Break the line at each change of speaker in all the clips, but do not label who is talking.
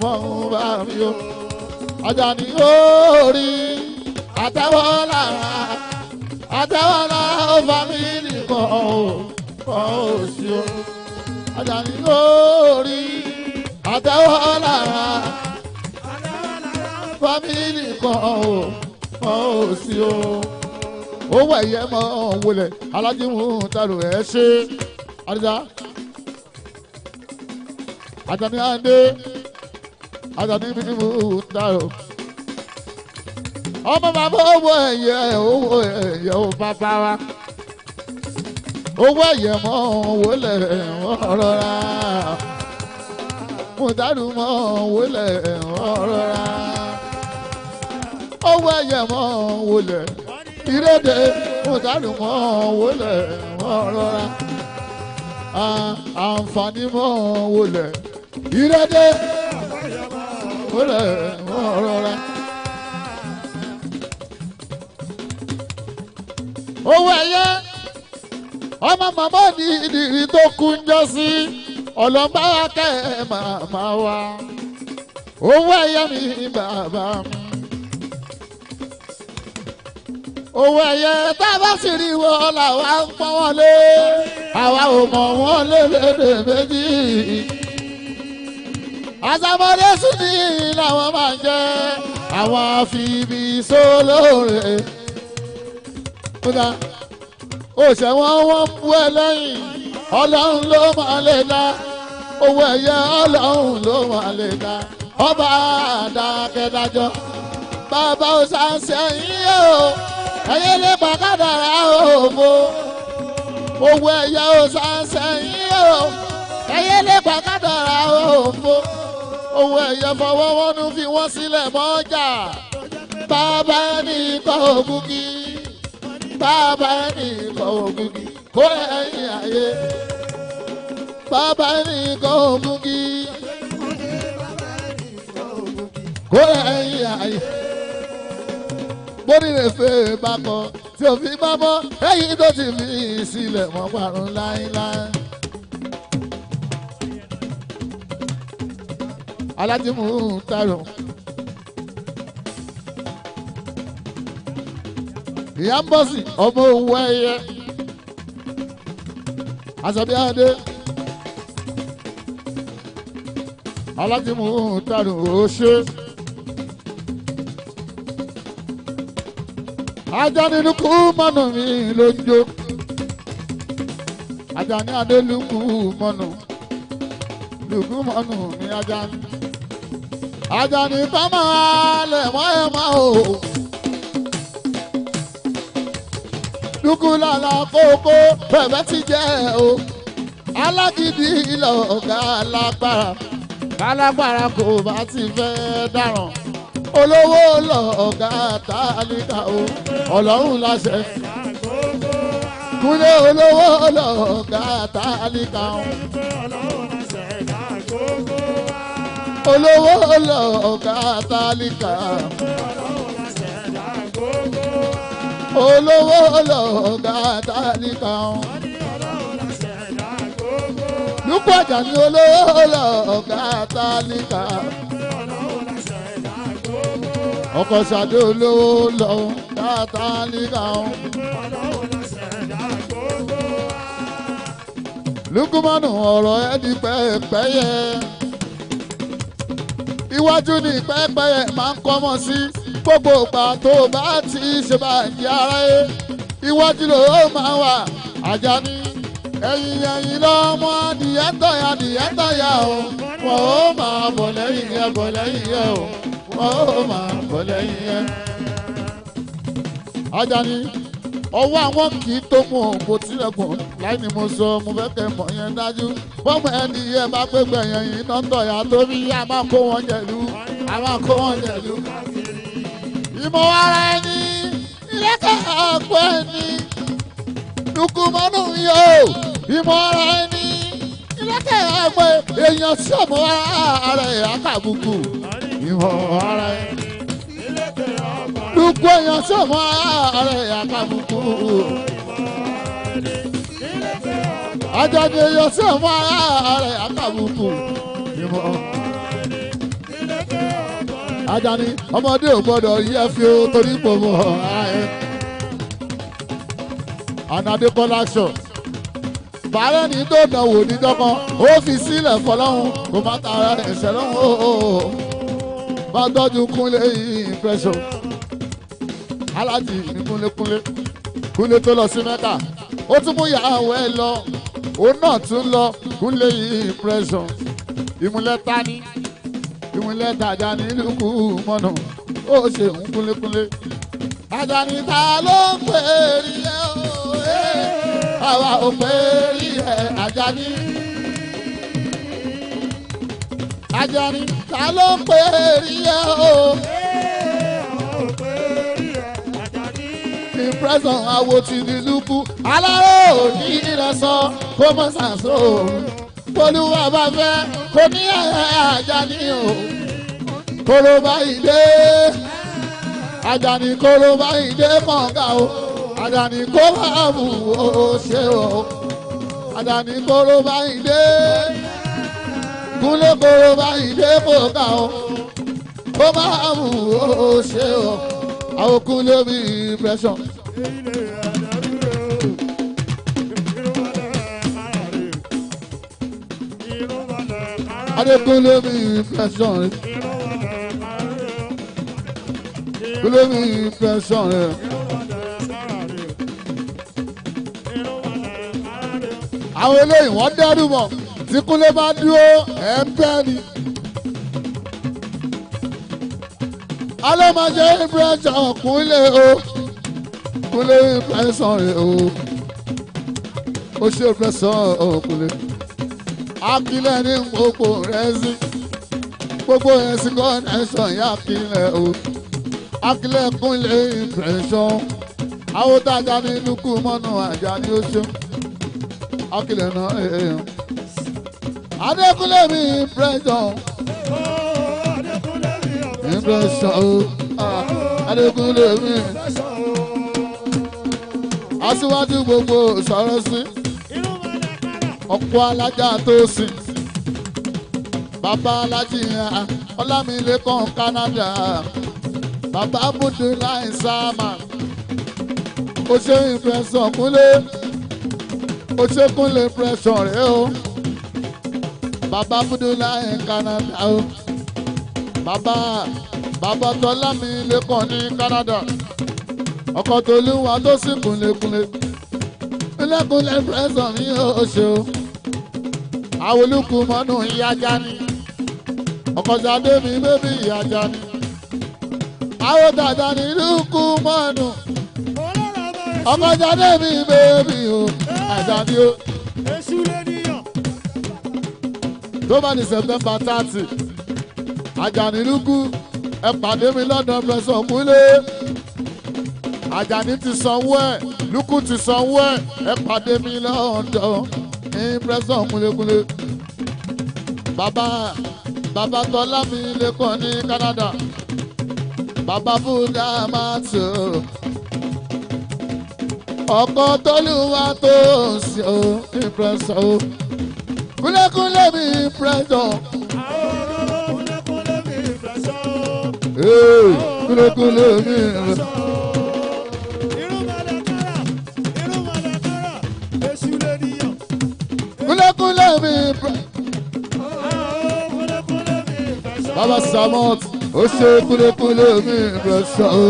mọ̀ ń bá mi o. Àjàní orí àtẹwọ́lá àtẹwọ́lá ó fámìlì kan o kan ò sí o. Àjàní orí àtẹwọ́lá fámìlì kan o kan ò sí o. owó ẹ̀yẹ mọ̀ wọlé alájímù tàrò ẹ̀ ṣe. Àjàní àndé Àjàní mímú tàrò ọmọ bàbá owó ẹ̀yẹ owó ẹ̀yẹ ò bàbá wa. Owó ẹ̀yẹ mọ̀ wọlé wọ́n rọra. Mùtádù mọ̀ wọlé wọ́n rọra. Owó ẹ̀yẹ mọ̀ wọlé ìrédè mùtádù mọ̀ wọlé wọ́n rọra. Àǹfààní mọ̀ wọlé ìrédè wọlé wọ́n ẹyẹ. Ọmọ màmá ní ìdìrí tó kú ń jọ sí. Ọlọ́mbà kẹ́ ẹ màmá wa. Owó ẹyẹ mi bàbá mi. owó ẹyẹ tá a bá sì rí wọn làwa ń pọ́n wọn lé. Àwa ò mọ̀ wọ́n lélédè méjì. Àsàmọ́lé sùn ní làwọn máa ń jẹ́. Àwọn àfibì sólóore. Òṣè wọn wọn bú ẹ lẹ́yìn ọlọ́run ló máa lè dá. Owó ẹ̀yẹ ọlọ́run ló máa lè dá. Ọba àdàkẹ́dájọ́ bàbá òṣàṣẹ yín o. Ẹ̀yẹ lè pàkádàrà òfo owó ẹ̀yẹ òṣàṣẹ yín o. Ẹ̀yẹ lè pàkádàrà òfo owó ẹ̀yẹ fọwọ́wọ́nú fi wọ́n sílẹ̀ mọ́jà. Bàbá ẹni kọ́ ògùn kí bàbá ẹni kọ ògùngì kó ẹ̀yìn ayé. Bàbá ẹni kọ ògùngì kó ẹ̀yìn ayé. Bóni lè fẹ́ bákọ tí òfin bá bọ́ ẹ̀yìn tó ti fi sílẹ̀ mọ́ parun láéláé. Alájùmọ̀ ń tarùn. ìyá ń bọ̀ sí ọmọ owó ẹyẹ. Àṣàbí adé. Alájìmú tànù òṣè ajá nínú kú mọ́nà mi ló ń jó ajá ní adé lùkú mọ́nà. Lùkú mọ́nà mi ajá ní ajá ní kọ́mọ́ alẹ̀ mọ́ ẹ̀ mọ́ o. dúkúlàlà kókó bẹ̀bẹ̀ ti jẹ́ o. Alágídí lọ̀gá lágbára kálágbára kò bá ti fẹ́ dáràn olówó lọ̀gá tálíkà o. Ọlọ́run láṣẹ kúlẹ̀ olówó lọ̀gá tálíkà o olówó lọ̀gá tálíkà olówó lọ̀gá tálíkà. Lúkú ọjà ní olówó lọ̀gá tálíkà. Ọkọ̀ ṣàdé olówó lọ̀gá tálíkà. Lukumanu ọ̀rọ̀ ẹ di pẹ́ẹ́pẹ́yẹ. Iwájú ni pẹ́ẹ́pẹ́yẹ máa ń kọ́mọ sí. Gbogbo ìgbà tó bá ti ṣe bá di ara yé iwájú ló máa wà. Àjàní ẹ̀yìn ẹ̀yìn lọ́mọ adìyẹ tọ̀yà o. Wọ́n ó máa bọ̀ lẹ́yìn yẹn bọ̀ lẹ́yìn yẹn o. Wọ́n ó máa bọ̀ lẹ́yìn yẹn. Àjàní ọwọ́ àwọn kì í tó mú òǹkó tilẹ̀kùn. Láì ní mo sọ mo fẹ́ kẹ́ mọ̀ yẹn dájú. Bọ́mọ ẹni yẹn bá pẹ́pẹ́ yẹn yìí náà tọ̀yà tóbi a máa kó wọn jẹ̀lú. Ìmọ̀ ara ẹni ìlẹ́kẹ̀ àpò ẹni. Lukumanu yóò ìmọ̀ ara ẹni. Ìlẹ́kẹ̀ àpò èèyàn tí ọmọ ara ẹ̀ àkàbùkù. Ìmọ̀ ara ẹni. Lukú èèyàn tí ọmọ ara ẹ̀ àkàbùkù Àjàní èèyàn tí ọmọ ara ẹ̀ àkàbùkù ìmọ̀ Ajani ọmọdé ò gbọ́dọ̀ yẹ fi ó torí pò mọ́ ara ẹ̀. Anadekola action. Bàárẹ̀ ní tó dánwò ní dọ́kan, ó fi sílẹ̀ fọlọ́hún, kò má ta ara ẹ̀ṣẹ̀ lọ́hún ó. Bá tọ́jú kúnlé yìí impression. Aláàjì ní kúnlékúnlé. Kúnlé tó lọ sí Mẹ́kà. Ó tún mú ìyàwó ẹ lọ. Òun náà tún lọ kúnlé impression. Ìmúlẹ̀ ta ni? Ìmúlẹ̀ tàjà nílùú kú mọ́nà. Ó ṣe ń kúnlékúnlé. Àjàní ta ló ń pè rí ẹ o? Àwa ò pè rí ẹ Àjàní. Àjàní ta ló ń pè rí ẹ o? Impression awo ti di lukú. Aláró ní ìrẹsọ kó mọ sàṣọ. Olúwa bá fẹ́ kó ní ẹ̀yà Àjàní o. Kóró báyìí dé. Àjàní kóró báyìí dé kànga o. Àjàní kó máa mú o ṣe o. Àjàní kóró báyìí dé. Kúnlé kóró báyìí dé kànga o. Kó máa mú o ṣe o. Àwọn kúnlé mi impression. Adékúnlé mi impression rẹ̀. Kúnlé mi impression rẹ̀. Àwọn eléyìí wọ́n dẹ́rù mọ̀ tí Kúnlé bá dúró ẹ̀ ń bẹ́ ni. Alọ́mọdé impression Kúnlé o. Kúnlé impression rẹ̀ o. Ó ṣe o Kúnlé. Akílẹ̀ ní gbogbo rẹ̀ sí. Gbogbo ẹ̀sìn connection yá kílẹ̀ o. Akílẹ̀ kúnlẹ̀ impression àwọn tájà ní lukú mọ́nú àjà ní oṣù akílẹ̀ náà èèyàn adékúnlẹ̀ mi impression impression o. Adékúnlẹ̀ mi aṣíwájú gbogbo sọ̀rọ̀ sí. Ọ̀pọ̀ alájà tó sìn bàbá alájì yẹn ọlámilẹ́kàn Canada. Bàbá Abudulayi Sama ó ṣe impression kúnlé. Ó ṣe kúnlé impression rẹ o. Bàbá Abudulayi Canada o. Bàbá bàbá tọ́lámilẹ́kàn ní Canada ọkọ̀ tolúwa tó sì kúnlékúnlé kúnlékúnlé impression mi ò ṣe o àwọn olùkú mọ́nú ìyájá ni. Ọkọ̀jáde mi bébí ìyájá ni. Àwọn dàda ní lùkú mọ́nú. Ọkọ̀jáde mi bébí o. Àjà ni o. Tó bá ní September thirty Àjàní lùkú ẹ pàdé mi lọ́dọ̀ pẹ̀sọ̀ kúlé Àjàní ti sanwó ẹ̀ lùkú ti sanwó ẹ̀. Ẹ pàdé mi lọ́dọ̀ impression kúlékúlé bàbá bàbá tọ́lá mi lẹ́kọ̀ọ́ ní Canada. Bàbá fúdà mátò ọkọ tọ́lúwa tó sí o impression o. Kúlékúlé mi ee kúlékúlé mi impression. kúlékúlé mi impression. Baba Samot, ó ṣe kúlékúlé mi impression o.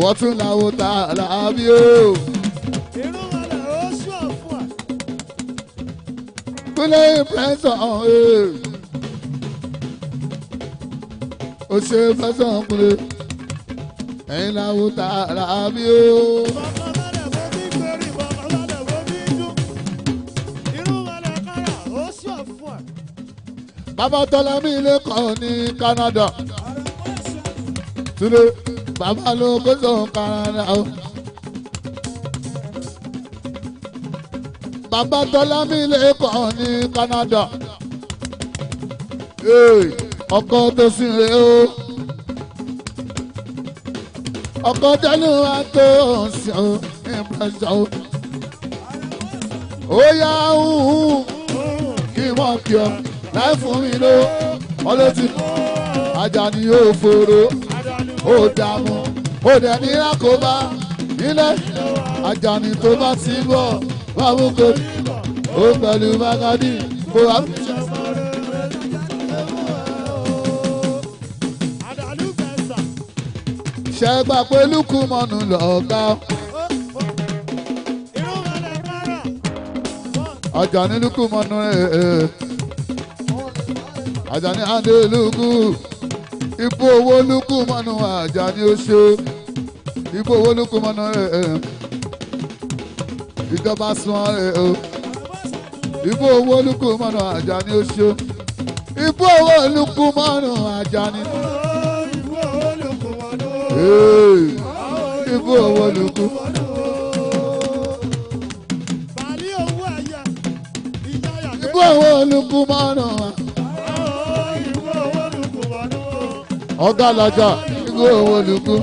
Wọ́n tún làwọn ta làbí o. Kúlé impression o. Ó. Bàbá tọ́lá mi ilé kan ní Canada. Túnde bàbá ló kó Canada o. Bàbá tọ́lá mi ilé kan ní Canada. Ọkọ tó sì rè o. Ọkọ tẹ́lu wa tó sì o, ìmọ̀ṣọ́ o. Ó yá hùhù kí wọ́n kí ọ láì fún mi ló ọlọ́tí. Àjàní yóò fòrò ó dààmú ó dẹ̀ ní àkóbá. Nílẹ̀ Àjàní tó bá ti bọ̀ wá mú kó. Ó pẹ̀lú magadi kó wá. ṣẹ́gbà pé lukumọ̀nù lọ́ọ̀gá Àjàní lukumọ̀nù ẹ̀ Àjàní adélùkù ipò owó lukumọ̀nù Àjàní oṣù ipò owó lukumọ̀nù ẹ̀ ìjọba o ipò owó lukumọ̀nù Àjàní oṣù ipò owó lukumọ̀nù Àjàní. Hey, ipò owó lukú. Ipò owó lukumọ̀nù. Ọ̀gá làjà ipò owó lukú.